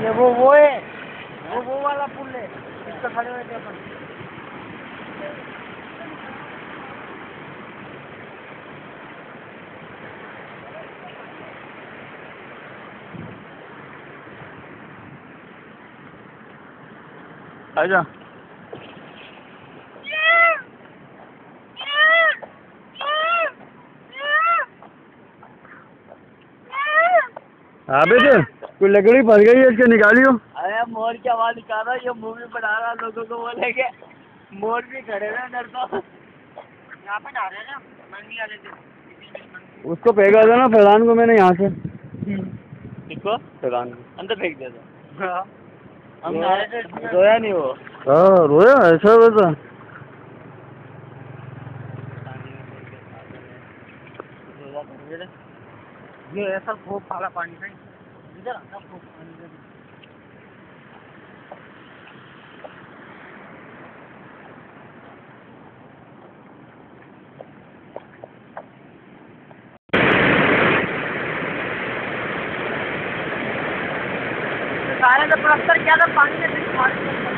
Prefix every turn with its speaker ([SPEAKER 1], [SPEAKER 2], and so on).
[SPEAKER 1] ये वो वो है वो वो वाला पुल है इस पे खड़े हुए थे अपन
[SPEAKER 2] आजा हाँ बेटे कोई लकड़ी फंस गई है इसके निकालियो?
[SPEAKER 1] अरे मोर की आवाज़ निकाल रहा ये मूवी बना रहा लोगों को बोलेंगे। मोर भी खड़े हुए अंदर तो यहाँ पे जा रहे हैं मंडी वाले थे
[SPEAKER 2] उसको फेंका था ना फैजान को मैंने यहाँ से।
[SPEAKER 1] किसको?
[SPEAKER 2] फैजान को।
[SPEAKER 1] अंदर फेंक दिया था।
[SPEAKER 2] रोया-
[SPEAKER 1] जा रोया नहीं वो।
[SPEAKER 2] हाँ रोया ऐसा वैसा
[SPEAKER 1] ये ऐसा खूब काला पानी है सारे तो प्लास्टर किया था पानी में